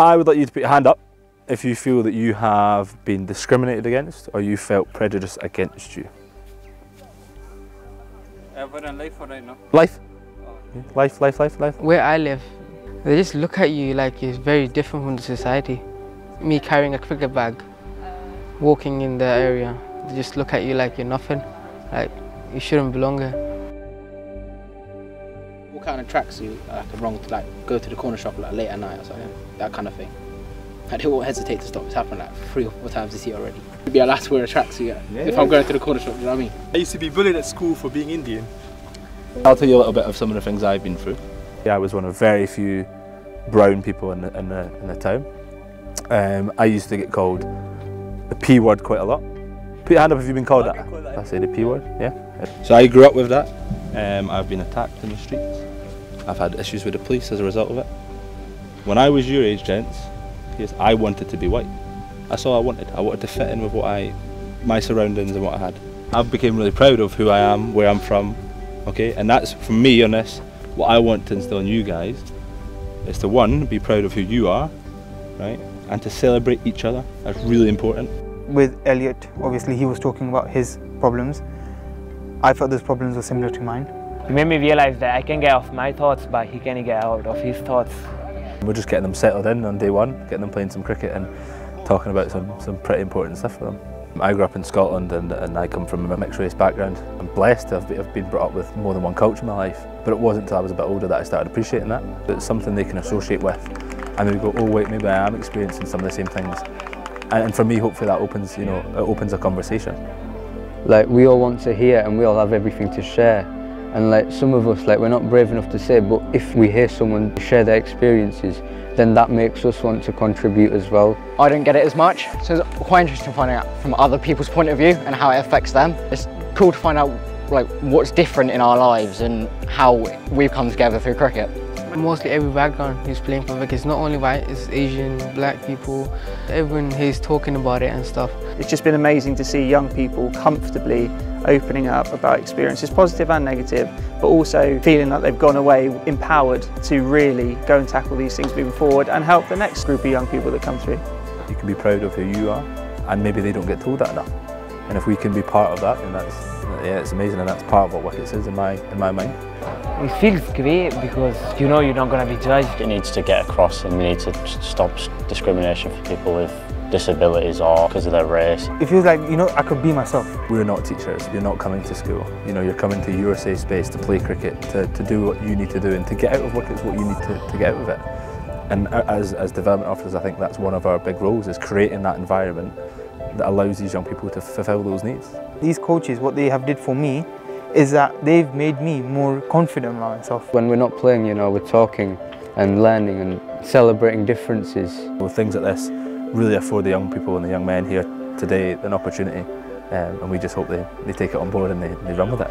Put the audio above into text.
I would like you to put your hand up if you feel that you have been discriminated against or you felt prejudice against you. Uh, Ever in life or right now? Life. Oh. Life, life, life, life. Where I live, they just look at you like you're very different from the society. Me carrying a cricket bag, walking in the area, they just look at you like you're nothing, like you shouldn't belong here. Walk out in a tracksuit, like a wrong, like go to the corner shop like late at night or something, that kind of thing. Like, they won't hesitate to stop. It's happened like three or four times this year already. You'd be allowed to wear a tracksuit yeah, if I'm going to the corner shop, you know what I mean? I used to be bullied at school for being Indian. I'll tell you a little bit of some of the things I've been through. Yeah, I was one of very few brown people in the, in the, in the town. Um, I used to get called the P word quite a lot. Put your hand up if you've been called that. Called that. I say the P word, yeah. So I grew up with that. Um, I've been attacked in the streets. I've had issues with the police as a result of it. When I was your age, gents, yes, I wanted to be white. That's all I wanted. I wanted to fit in with what I, my surroundings and what I had. I've become really proud of who I am, where I'm from, okay? And that's, for me on this, what I want to instill in you guys is to one, be proud of who you are, right? And to celebrate each other. That's really important. With Elliot, obviously he was talking about his problems. I felt those problems were similar to mine. It made me realise that I can get off my thoughts, but he can't get out of his thoughts. We're just getting them settled in on day one, getting them playing some cricket and talking about some, some pretty important stuff for them. I grew up in Scotland and, and I come from a mixed race background. I'm blessed to have, have been brought up with more than one culture in my life, but it wasn't until I was a bit older that I started appreciating that. It's something they can associate with and they go, oh wait, maybe I am experiencing some of the same things. And, and for me, hopefully that opens, you know, it opens a conversation. Like we all want to hear and we all have everything to share. And like some of us, like we're not brave enough to say, but if we hear someone share their experiences, then that makes us want to contribute as well. I don't get it as much, so it's quite interesting finding out from other people's point of view and how it affects them. It's cool to find out like what's different in our lives and how we've come together through cricket. Mostly every background who's playing for Vic, it's not only white, it's Asian, black people. Everyone here's talking about it and stuff. It's just been amazing to see young people comfortably opening up about experiences, positive and negative, but also feeling that they've gone away empowered to really go and tackle these things moving forward and help the next group of young people that come through. You can be proud of who you are, and maybe they don't get told that enough. And if we can be part of that, then that's yeah, it's amazing, and that's part of what Wicketz is in my in my mind. It feels great because you know you're not going to be judged. It needs to get across, and we need to stop discrimination for people with disabilities or because of their race. It feels like, you know, I could be myself. We're not teachers, you're not coming to school. You know, you're coming to your safe space to play cricket, to, to do what you need to do and to get out of work is what you need to, to get out of it. And as, as development officers, I think that's one of our big roles, is creating that environment that allows these young people to fulfil those needs. These coaches, what they have did for me, is that they've made me more confident about myself. When we're not playing, you know, we're talking and learning and celebrating differences. With things like this, really afford the young people and the young men here today an opportunity um, and we just hope they, they take it on board and they, they run with it.